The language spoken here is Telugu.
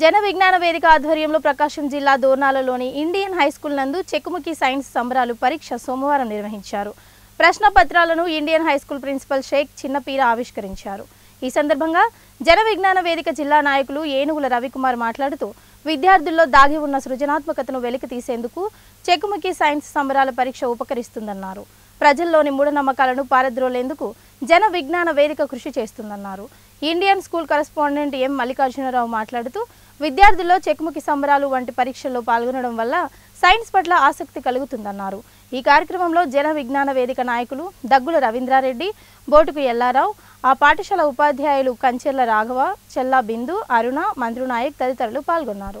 జన విజ్ఞాన వేదిక ఆధ్వర్యంలో ప్రకాశం జిల్లా దోర్నాలలోని ఇండియన్ హై స్కూల్ నందు చెక్కుముఖి సైన్స్ సంబరాలు పరీక్ష సోమవారం నిర్వహించారు. ప్రశ్న పత్రాలను Indian high school principal Shaik Chinnapeera ఆవిష్కరించారు. ఈ సందర్భంగా జన విజ్ఞాన వేదిక జిల్లా నాయకులు ఏనుగుల రవికుమార్ మాట్లాడుతూ విద్యార్థుల్లో దాగి ఉన్న సృజనాత్మకతను వెలికి తీసేందుకు చెక్కుముఖి సైన్స్ సంబరాల పరీక్ష ఉపకరిస్తుందన్నారు. ప్రజల్లోని మూఢనమ్మకాలను పారద్రోలేందుకు జన విజ్ఞాన వేదిక కృషి చేస్తుందన్నారు. Indian school correspondent M Mallikarjuna Rao మాట్లాడుతూ విద్యార్థుల్లో చెక్ముఖి సంబరాలు వంటి పరీక్షల్లో పాల్గొనడం వల్ల సైన్స్ పట్ల ఆసక్తి కలుగుతుందన్నారు. ఈ కార్యక్రమంలో జన విజ్ఞాన వేదిక నాయకులు దగ్గుల రవీంద్రారెడ్డి బోటుకు ఎల్లారావు ఆ పాఠశాల ఉపాధ్యాయులు కంచెర్ల రాఘవ చెల్లా బిందు అరుణ మంత్రునాయక్ తదితరులు పాల్గొన్నారు.